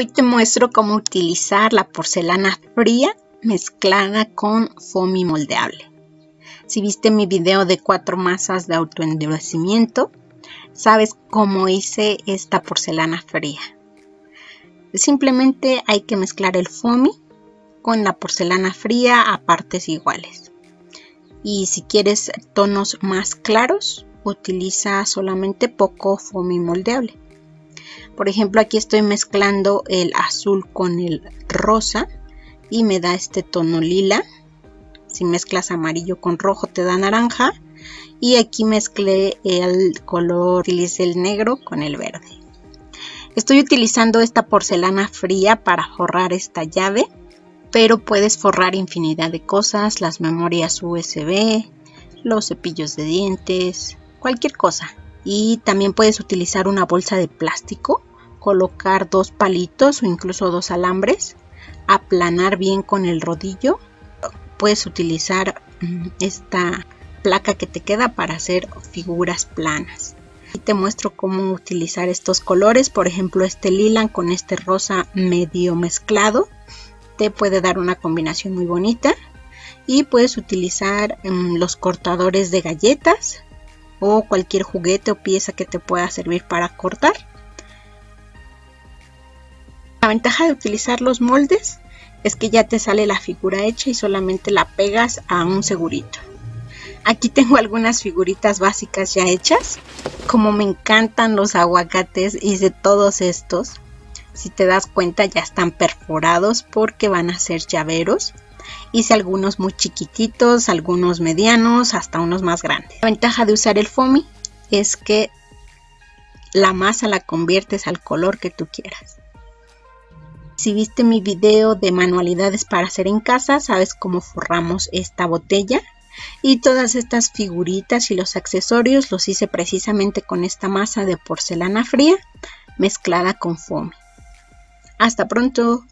Hoy te muestro cómo utilizar la porcelana fría mezclada con foamy moldeable. Si viste mi video de cuatro masas de autoendurecimiento, sabes cómo hice esta porcelana fría. Simplemente hay que mezclar el foamy con la porcelana fría a partes iguales. Y si quieres tonos más claros, utiliza solamente poco foamy moldeable. Por ejemplo, aquí estoy mezclando el azul con el rosa y me da este tono lila. Si mezclas amarillo con rojo te da naranja. Y aquí mezclé el color, utilicé el negro con el verde. Estoy utilizando esta porcelana fría para forrar esta llave, pero puedes forrar infinidad de cosas, las memorias USB, los cepillos de dientes, cualquier cosa. Y también puedes utilizar una bolsa de plástico, colocar dos palitos o incluso dos alambres aplanar bien con el rodillo. Puedes utilizar mm, esta placa que te queda para hacer figuras planas. Y te muestro cómo utilizar estos colores, por ejemplo este lila con este rosa medio mezclado. Te puede dar una combinación muy bonita. Y puedes utilizar mm, los cortadores de galletas o cualquier juguete o pieza que te pueda servir para cortar. La ventaja de utilizar los moldes es que ya te sale la figura hecha y solamente la pegas a un segurito. Aquí tengo algunas figuritas básicas ya hechas. Como me encantan los aguacates, hice todos estos. Si te das cuenta ya están perforados porque van a ser llaveros. Hice algunos muy chiquititos, algunos medianos, hasta unos más grandes. La ventaja de usar el foamy es que la masa la conviertes al color que tú quieras. Si viste mi video de manualidades para hacer en casa, sabes cómo forramos esta botella. Y todas estas figuritas y los accesorios los hice precisamente con esta masa de porcelana fría mezclada con foamy. Hasta pronto.